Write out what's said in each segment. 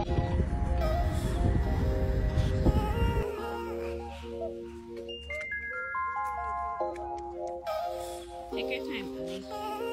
Take your time, Ellie.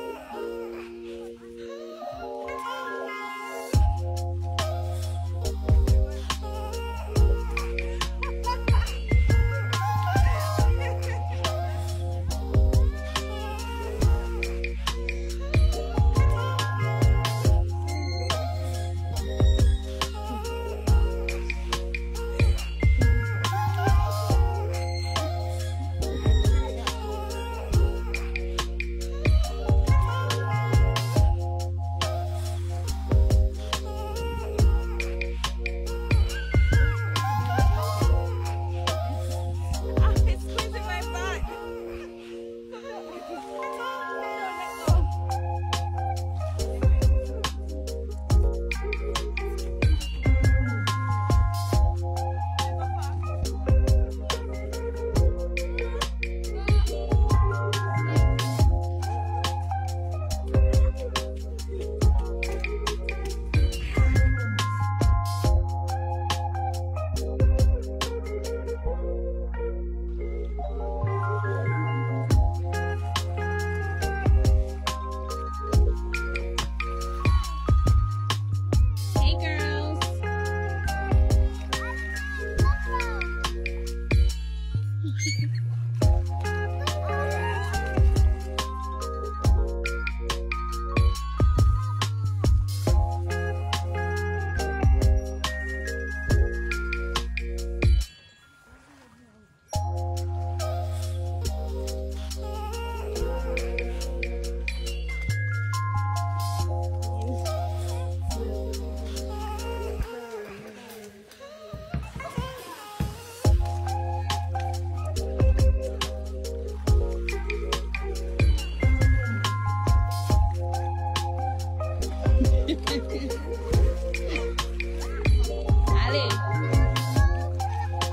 Ali.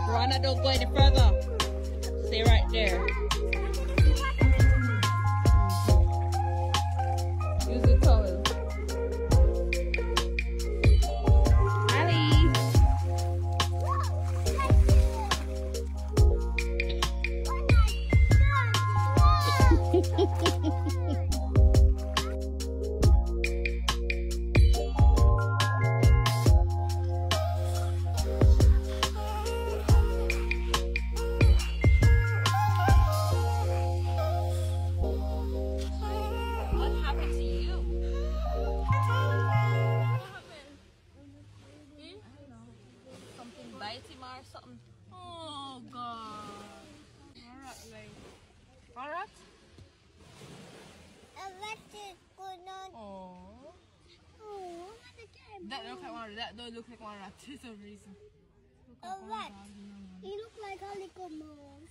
Rana, don't go any further. Stay right there. Use the towel. Ali. or something? Oh, God. Alright, like. Alright? Oh. That look like one. That don't look like one rat for some reason. A rat. You look like a little moon.